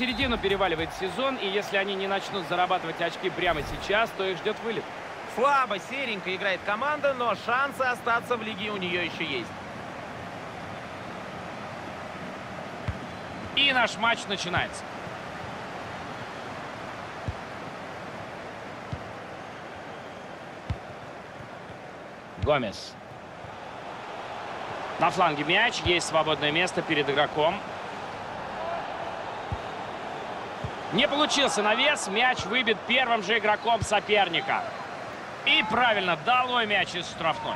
середину переваливает сезон, и если они не начнут зарабатывать очки прямо сейчас, то их ждет вылет. Слабо, серенько играет команда, но шансы остаться в лиге у нее еще есть. И наш матч начинается. Гомес. На фланге мяч. Есть свободное место перед игроком. Не получился навес. Мяч выбит первым же игроком соперника. И правильно, долой мяч из штрафной.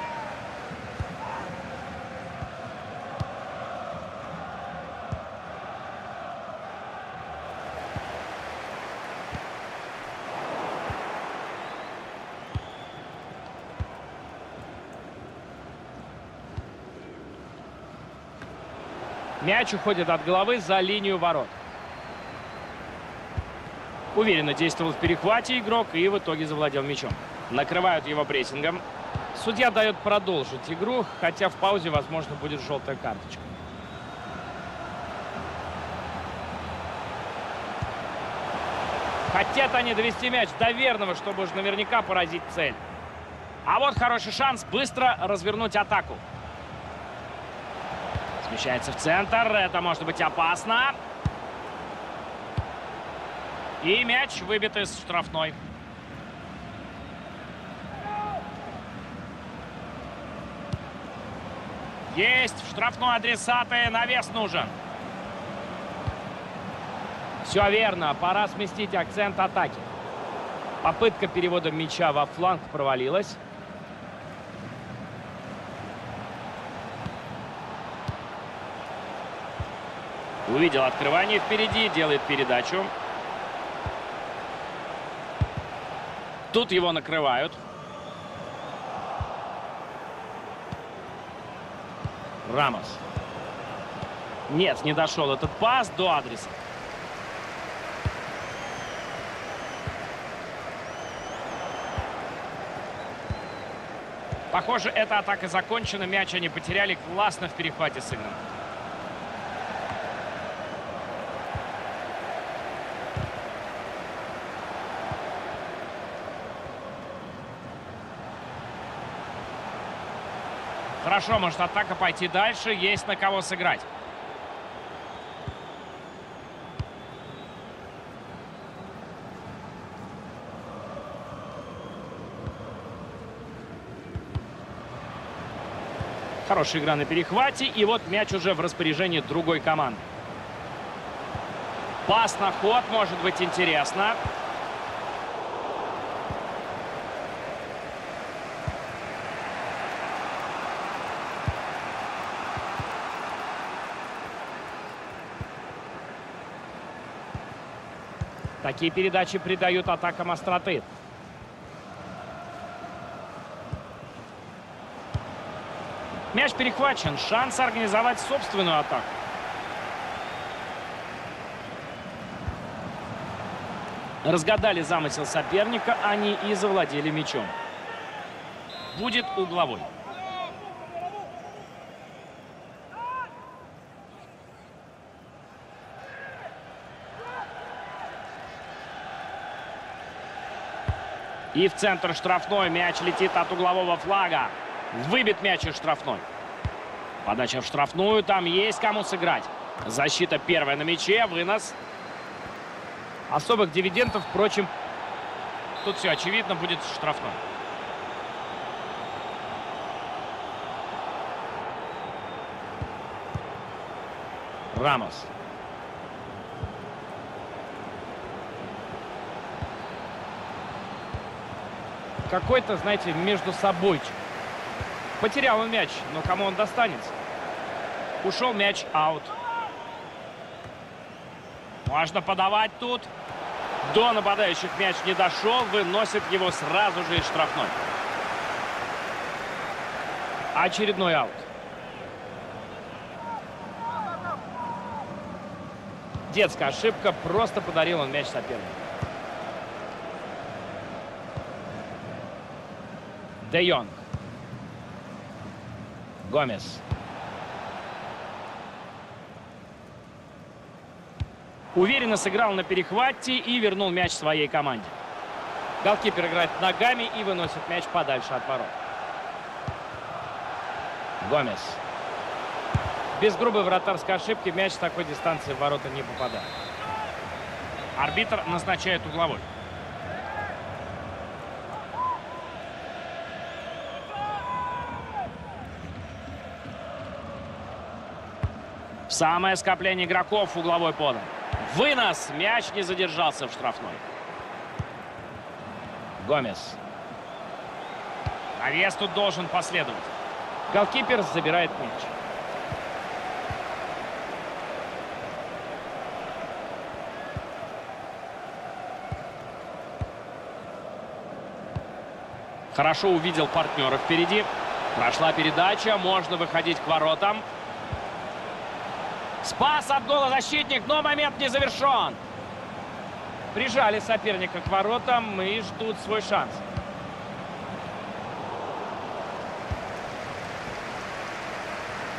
Мяч уходит от головы за линию ворот. Уверенно действовал в перехвате игрок и в итоге завладел мячом. Накрывают его прессингом. Судья дает продолжить игру, хотя в паузе, возможно, будет желтая карточка. Хотят они довести мяч до верного, чтобы уж наверняка поразить цель. А вот хороший шанс быстро развернуть атаку. Смещается в центр. Это может быть опасно. И мяч выбит из штрафной. Есть в штрафной адресаты. Навес нужен. Все верно. Пора сместить акцент атаки. Попытка перевода мяча во фланг провалилась. Увидел открывание впереди, делает передачу. Тут его накрывают. Рамос. Нет, не дошел этот пас до адреса. Похоже, эта атака закончена. Мяч они потеряли. Классно в перехвате сыграно. Хорошо, может атака пойти дальше. Есть на кого сыграть. Хорошая игра на перехвате. И вот мяч уже в распоряжении другой команды. Пас на ход может быть интересно. Такие передачи придают атакам остроты. Мяч перехвачен. Шанс организовать собственную атаку. Разгадали замысел соперника, они и завладели мячом. Будет угловой. И в центр штрафной. Мяч летит от углового флага. Выбит мяч из штрафной. Подача в штрафную. Там есть кому сыграть. Защита первая на мяче. Вынос. Особых дивидендов, впрочем, тут все очевидно, будет штрафной. Рамос. Какой-то, знаете, между собой. Потерял он мяч, но кому он достанется? Ушел мяч аут. Можно подавать тут. До нападающих мяч не дошел, выносит его сразу же из штрафной. Очередной аут. Детская ошибка, просто подарил он мяч сопернику. Де Йонг. Гомес. Уверенно сыграл на перехвате и вернул мяч своей команде. Голкипер играет ногами и выносит мяч подальше от ворот. Гомес. Без грубой вратарской ошибки мяч с такой дистанции в ворота не попадает. Арбитр назначает угловой. Самое скопление игроков угловой подан. Вынос. Мяч не задержался в штрафной. Гомес. Навес тут должен последовать. Голкипер забирает мяч. Хорошо увидел партнера впереди. Прошла передача, можно выходить к воротам. Спас от гола защитник, но момент не завершен. Прижали соперника к воротам и ждут свой шанс.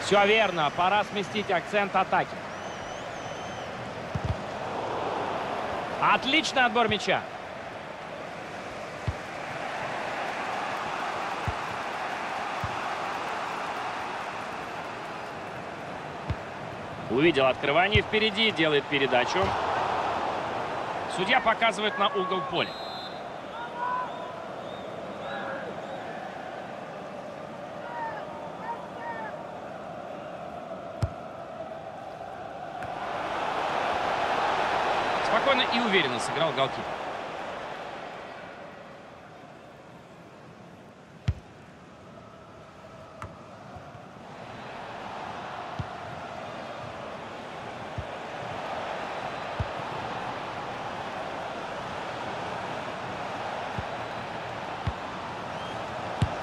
Все верно, пора сместить акцент атаки. Отличный отбор мяча. Увидел открывание впереди, делает передачу. Судья показывает на угол поля. Спокойно и уверенно сыграл голкипер.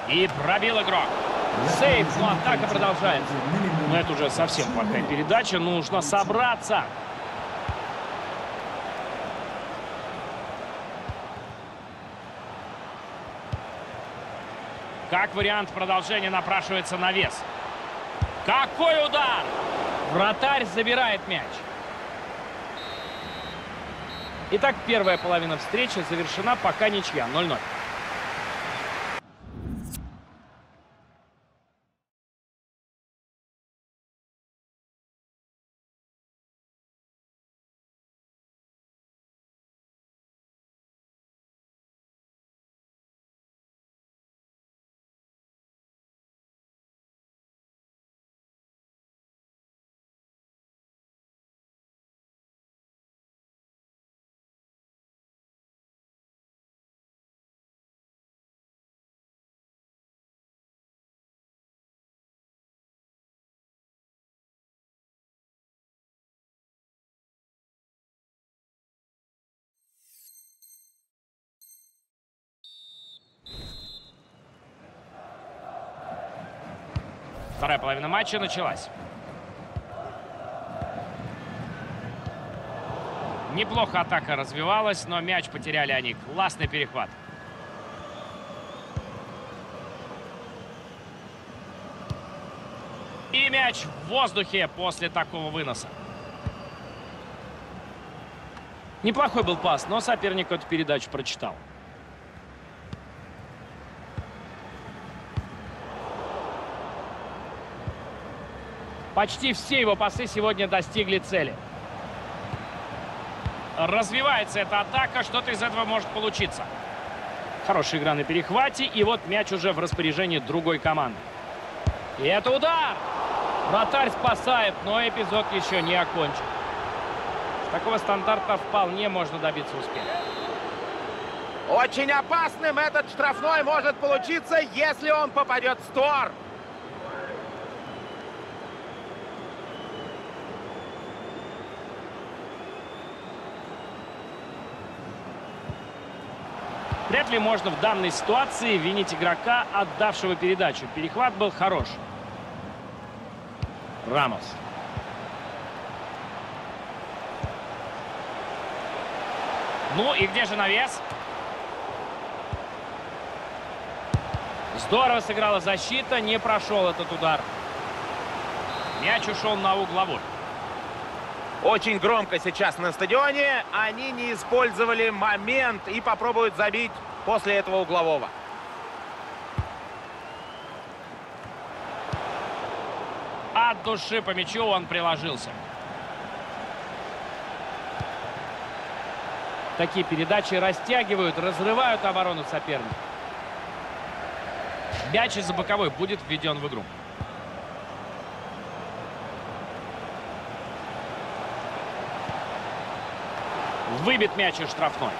И пробил игрок. Сейф, но атака продолжается. Но это уже совсем плохая передача. Нужно собраться. Как вариант продолжения напрашивается на вес. Какой удар! Вратарь забирает мяч. Итак, первая половина встречи завершена, пока ничья. 0-0. Вторая половина матча началась. Неплохо атака развивалась, но мяч потеряли они. Классный перехват. И мяч в воздухе после такого выноса. Неплохой был пас, но соперник эту передачу прочитал. Почти все его пасы сегодня достигли цели. Развивается эта атака, что-то из этого может получиться. Хорошая игра на перехвате, и вот мяч уже в распоряжении другой команды. И это удар! Вратарь спасает, но эпизод еще не окончен. С такого стандарта вполне можно добиться успеха. Очень опасным этот штрафной может получиться, если он попадет в створ. Вряд ли можно в данной ситуации винить игрока, отдавшего передачу. Перехват был хорош. Рамос. Ну и где же навес? Здорово сыграла защита, не прошел этот удар. Мяч ушел на угловой. Очень громко сейчас на стадионе. Они не использовали момент и попробуют забить после этого углового. От души по мячу он приложился. Такие передачи растягивают, разрывают оборону соперника. Мяч из-за боковой будет введен в игру. Выбит мяч из штрафной.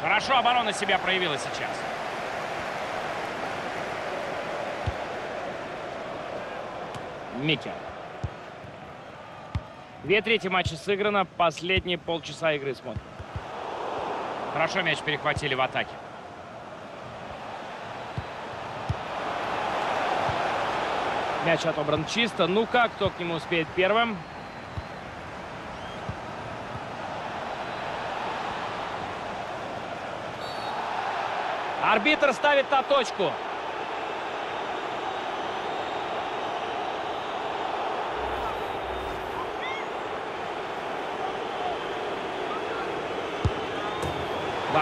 Хорошо оборона себя проявила сейчас. Микер. Две трети матча сыграно. Последние полчаса игры смотрим. Хорошо мяч перехватили в атаке. Мяч отобран чисто. Ну-ка, кто к нему успеет первым? Арбитр ставит на точку.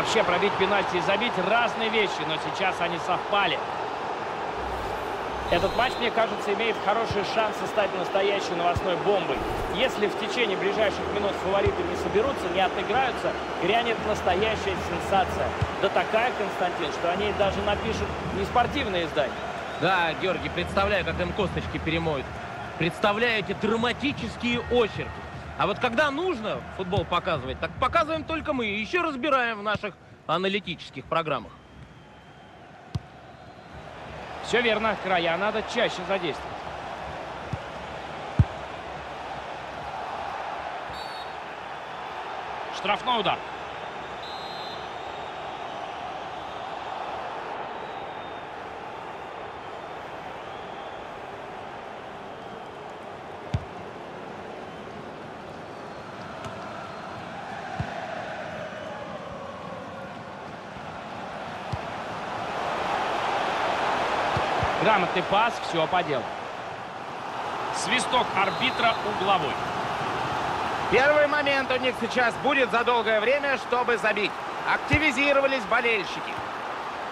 Вообще пробить пенальти и забить разные вещи, но сейчас они совпали. Этот матч, мне кажется, имеет хорошие шансы стать настоящей новостной бомбой. Если в течение ближайших минут фавориты не соберутся, не отыграются, грянет настоящая сенсация. Да такая, Константин, что они даже напишут не спортивное издание. Да, Георгий, представляю, как им косточки перемоют. Представляю эти драматические очерки. А вот когда нужно футбол показывать, так показываем только мы. Еще разбираем в наших аналитических программах. Все верно, края надо чаще задействовать. Штрафной удар. Грамотный пас, все по делу. Свисток арбитра угловой. Первый момент у них сейчас будет за долгое время, чтобы забить. Активизировались болельщики.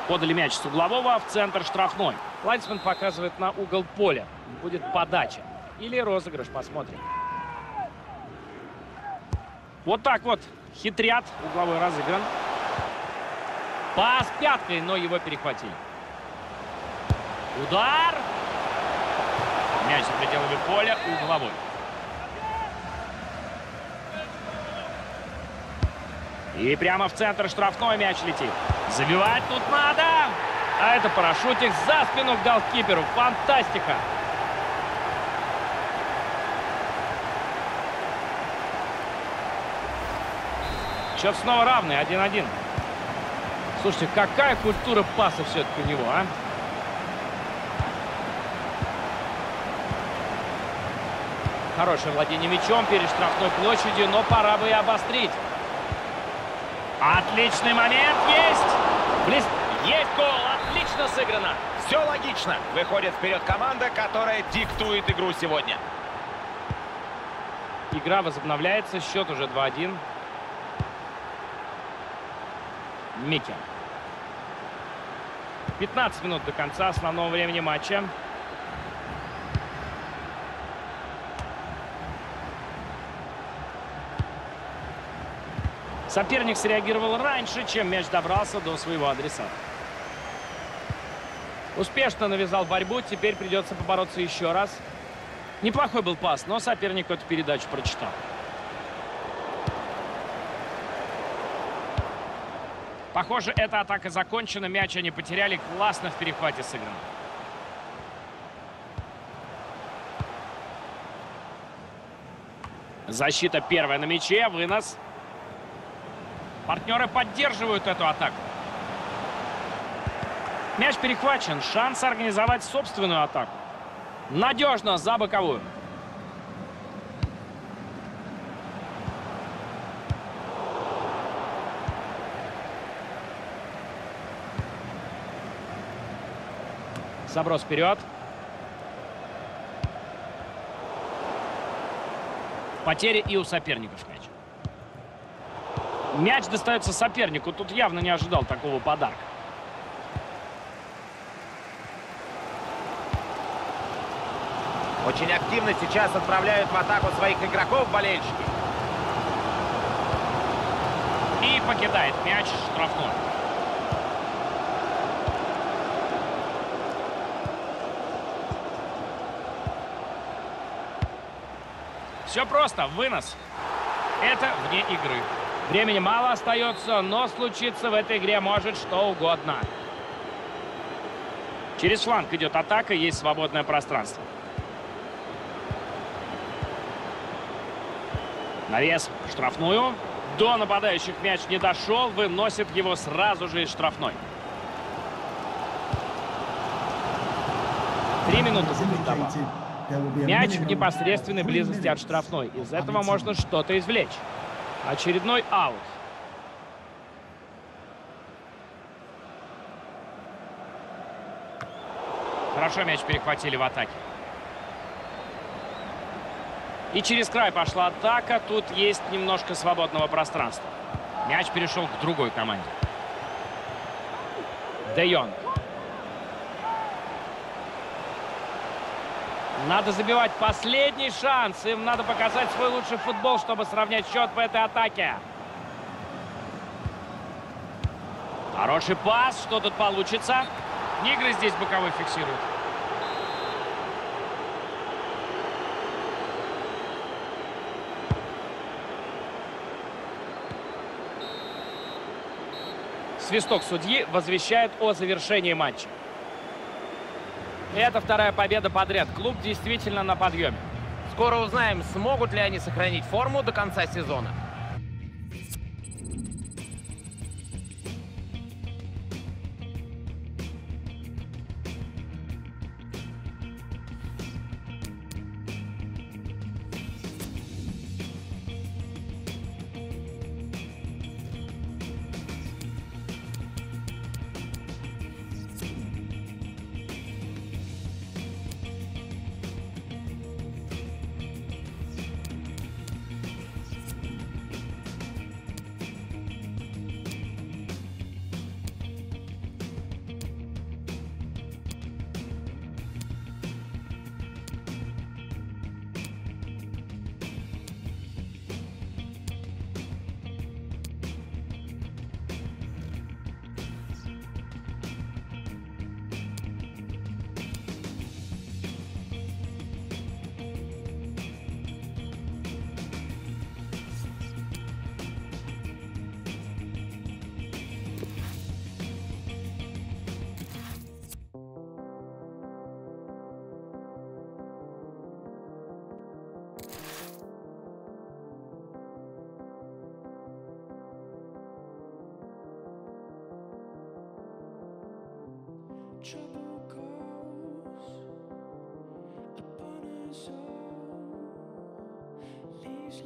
Подали мяч с углового в центр штрафной. Лайнсмен показывает на угол поля. Будет подача. Или розыгрыш, посмотрим. Вот так вот хитрят. Угловой разыгран. Пас пяткой, но его перехватили. Удар. Мяч за пределами поля угловой. И прямо в центр штрафной мяч летит. Забивать тут надо. А это парашютик за спину к голкиперу. Фантастика. Счет снова равный. 1-1. Слушайте, какая культура паса все-таки у него, а? Хорошее владение мячом перед штрафной площадью, но пора бы и обострить. Отличный момент есть. Близ... Есть гол. Отлично сыграно. Все логично. Выходит вперед команда, которая диктует игру сегодня. Игра возобновляется. Счет уже 2-1. Микки. 15 минут до конца основного времени матча. Соперник среагировал раньше, чем мяч добрался до своего адресата. Успешно навязал борьбу, теперь придется побороться еще раз. Неплохой был пас, но соперник эту передачу прочитал. Похоже, эта атака закончена, мяч они потеряли, классно в перехвате сыграно. Защита первая на мяче, вынос. Партнеры поддерживают эту атаку. Мяч перехвачен. Шанс организовать собственную атаку. Надежно за боковую. Заброс вперед. Потери и у соперников мяч. Мяч достается сопернику. Тут явно не ожидал такого подарка. Очень активно сейчас отправляют в атаку своих игроков болельщики. И покидает мяч штрафной. Все просто. Вынос. Это вне игры. Времени мало остается, но случиться в этой игре может что угодно. Через фланг идет атака, есть свободное пространство. Навес в штрафную. До нападающих мяч не дошел, выносит его сразу же из штрафной. Три минуты добавок. Мяч в непосредственной близости от штрафной. Из этого можно что-то извлечь. Очередной аут. Хорошо мяч перехватили в атаке. И через край пошла атака. Тут есть немножко свободного пространства. Мяч перешел к другой команде. Де Йонг. Надо забивать последний шанс. Им надо показать свой лучший футбол, чтобы сравнять счет в этой атаке. Хороший пас. Что тут получится? Нигры здесь боковой фиксируют. Свисток судьи возвещает о завершении матча. Это вторая победа подряд. Клуб действительно на подъеме. Скоро узнаем, смогут ли они сохранить форму до конца сезона.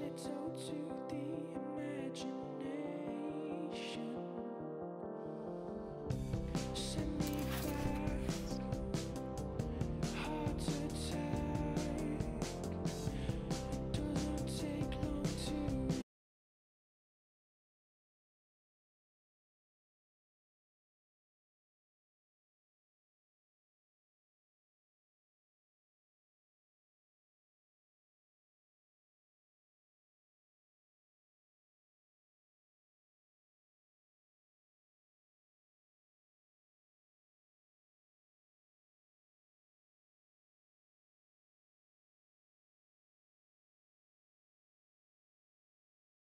Let's go to the